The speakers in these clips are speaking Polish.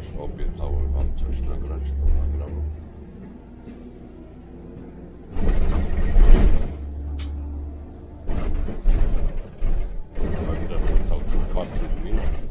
też obiecałem wam coś nagrać, to nagram. Nagram całkiem 2-3 dni.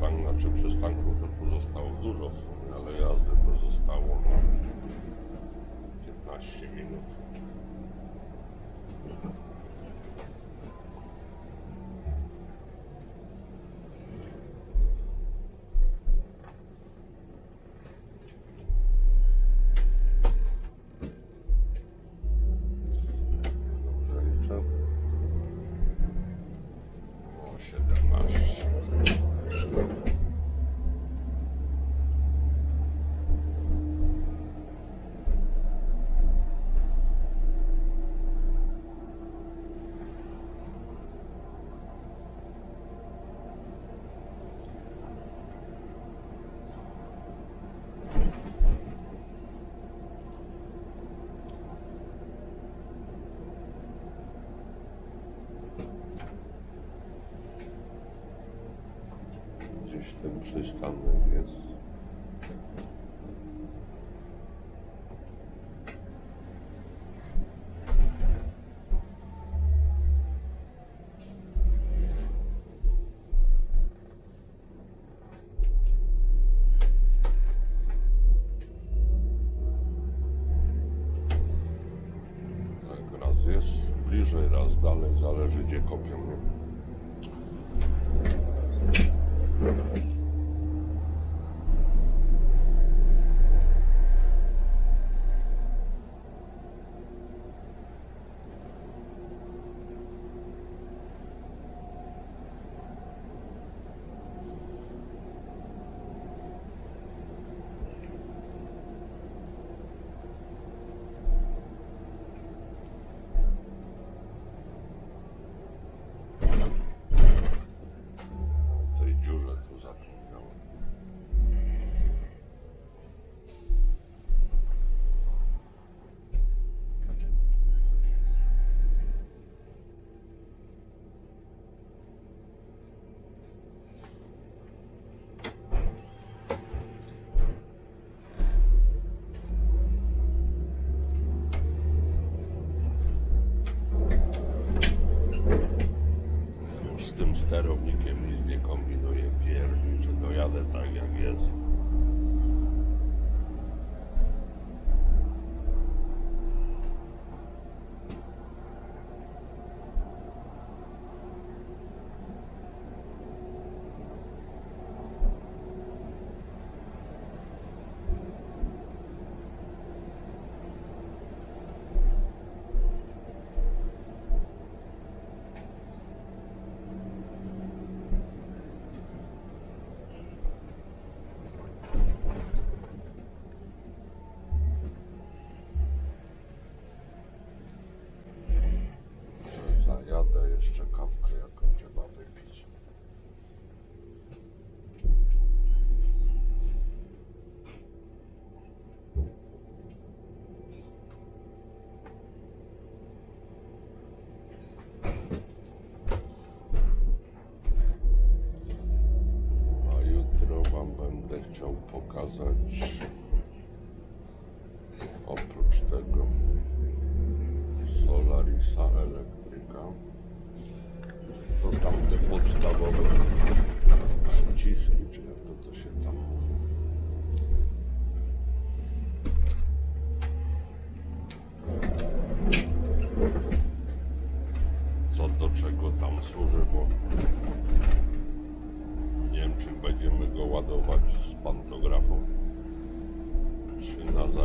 przystanków, znaczy przystanków to pozostało dużo w sumie, ale jazdy to zostało no, 15 minut. jestem przystanek jest.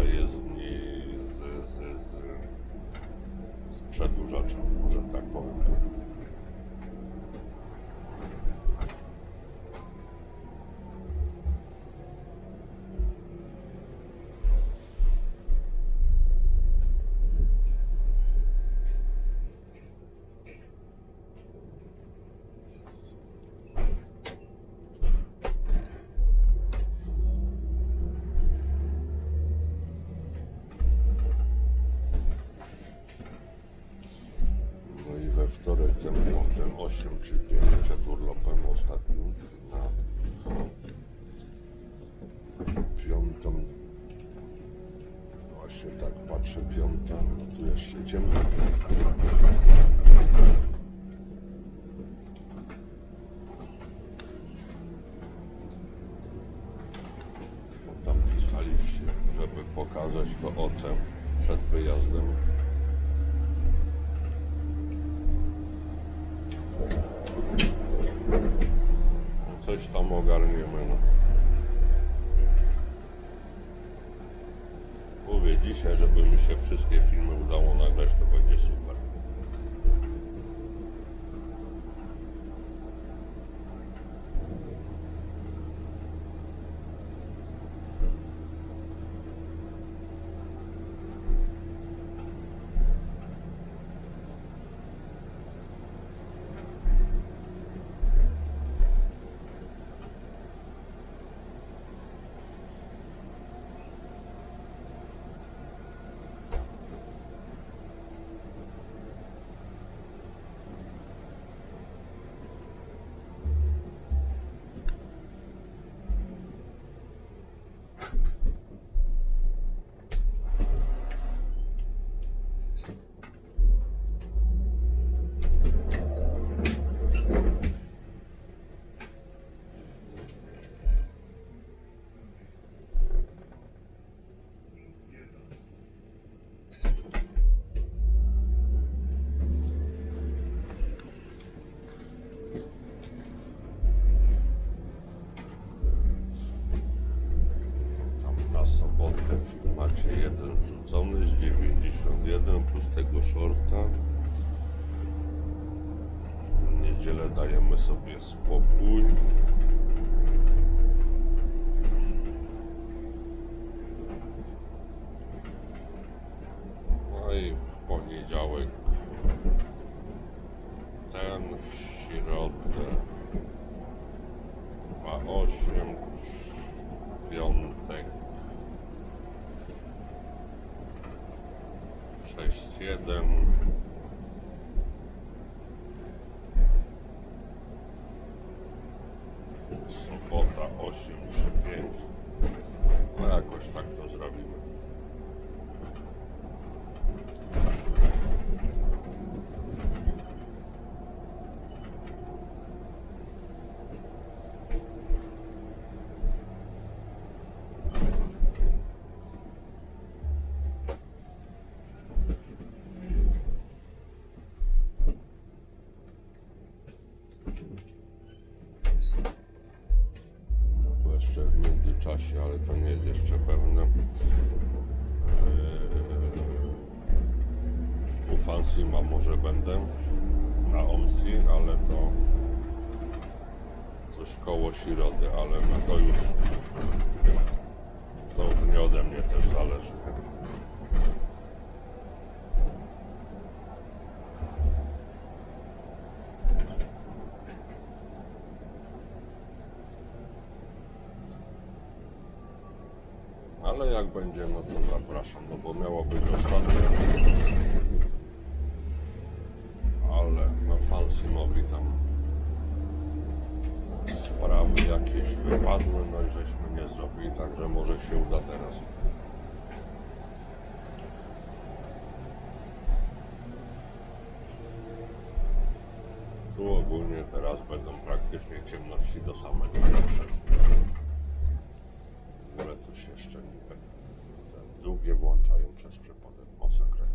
Zajezdni z, z, z, z przedłużaczem, może tak powiem. No i we wtorek ten, ten 8 czy 5 przed urlopem ostatnim na piątą. Właśnie tak patrzę, piąta, no tu jeszcze ciemno. Tam pisaliście, żeby pokazać to ocen przed wyjazdem. Coś tam ogarniemy. No. Mówię dzisiaj, żeby mi się wszystkie filmy udało nagrać, to będzie super. Macie jeden wrzucony z 91 plus tego shorta. W niedzielę dajemy sobie spokój. No i w poniedziałek ten, w środę 2.8, w piątek 6.1 sobota 8.3.5 no jakoś tak to zrobimy No bo jeszcze w międzyczasie, ale to nie jest jeszcze pewne. Yy, U Fansima może będę na OMSI, ale to coś koło środy, ale to już to już nie ode mnie też zależy. Ale jak będzie, no to zapraszam, no bo miało wypadły, no i żeśmy nie zrobili, także może się uda teraz. Tu ogólnie teraz będą praktycznie ciemności do samego procesu. W ogóle tu się jeszcze nie długie włączają przez przypadek masakra.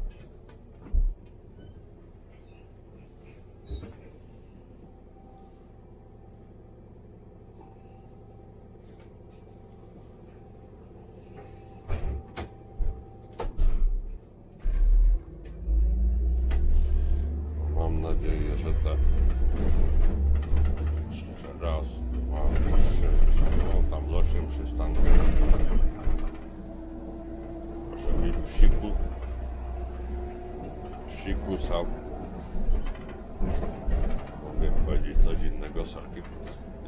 Powiedzieć coś innego, sorki,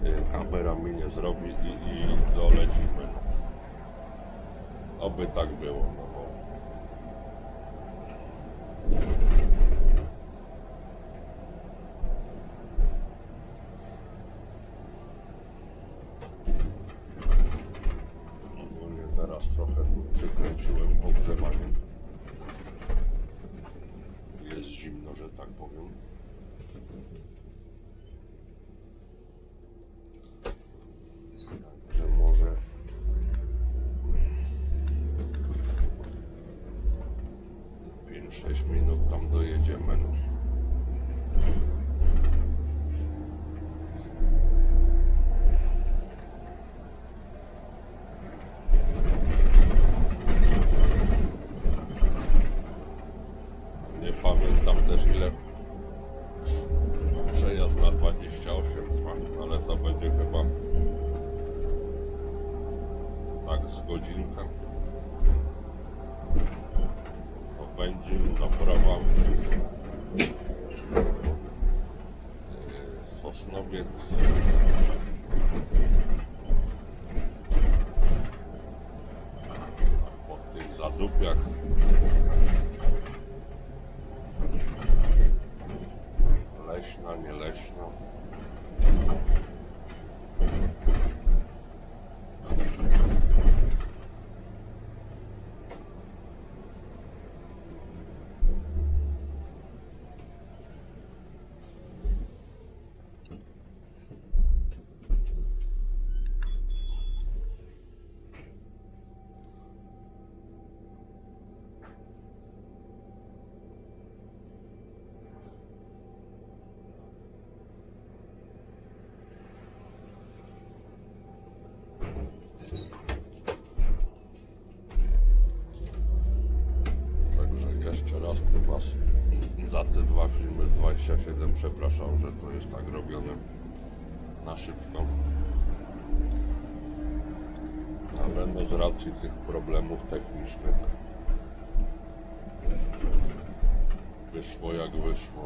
y, kamera mi nie zrobi i, i dolecimy. Oby tak było, no bo Ogólnie teraz trochę tu przykręciłem ogrzewaniem. Jest zimno, że tak powiem. Także może pięć, sześć minut tam dojedziemy. No. Nie pamiętam też ile przejazd na 28 trwa, ale to będzie chyba tak z godzinka. To będzie zaprawa yy, Sosnowiec 27, przepraszam, że to jest tak robione na szybko. Ale no z racji tych problemów technicznych wyszło jak wyszło.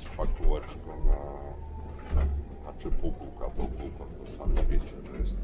z na, na, znaczy pół bułka, bo to sami wiecie, to jest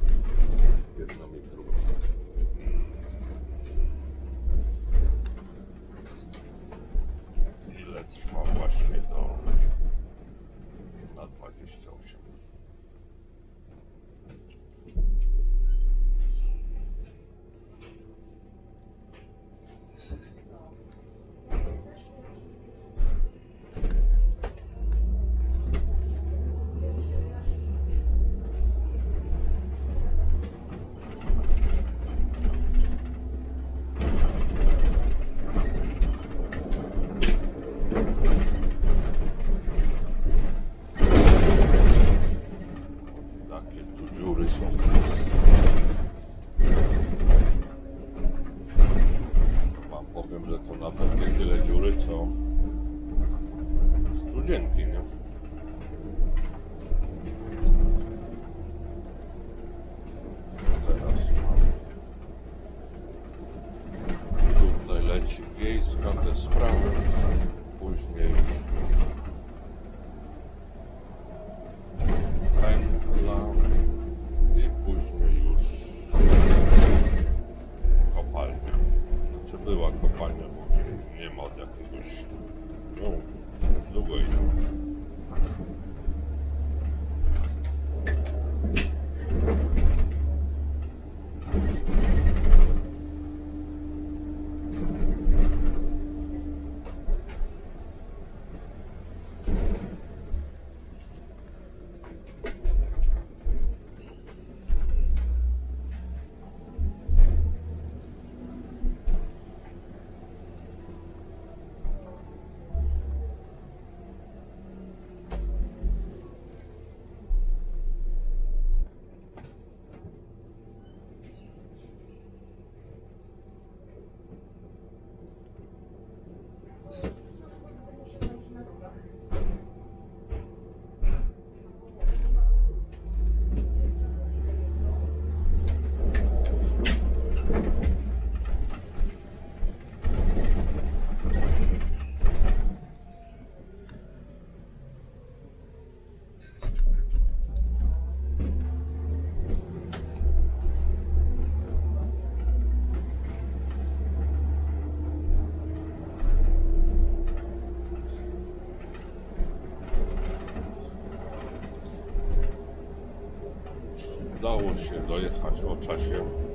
się dojechać o czasie.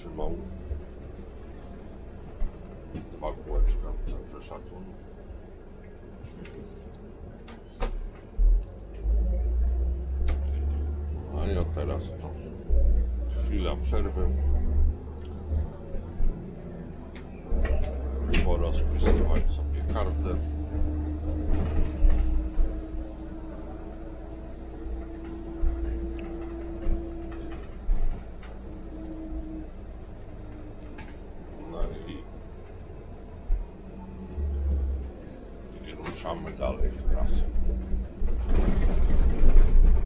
Wytrzymał. Dwa kółeczka, także szacun. A ja teraz co? Chwila przerwy. Porozpisywać sobie kartę.